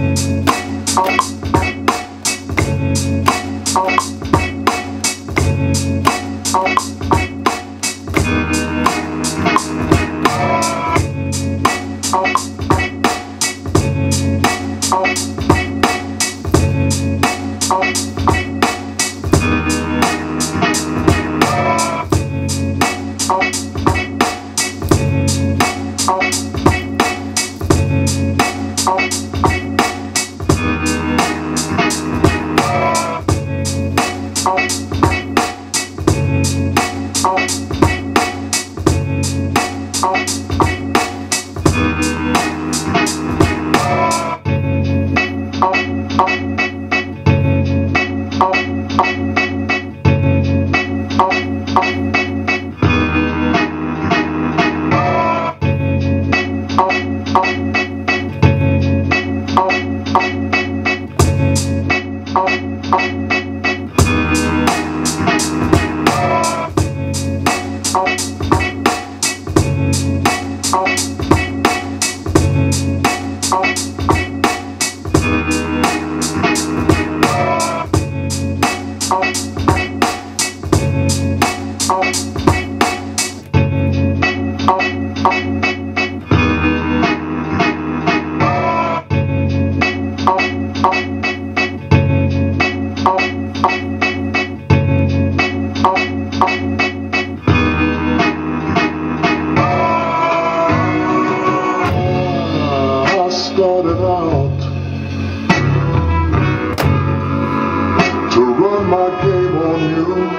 Oh. I my game on you.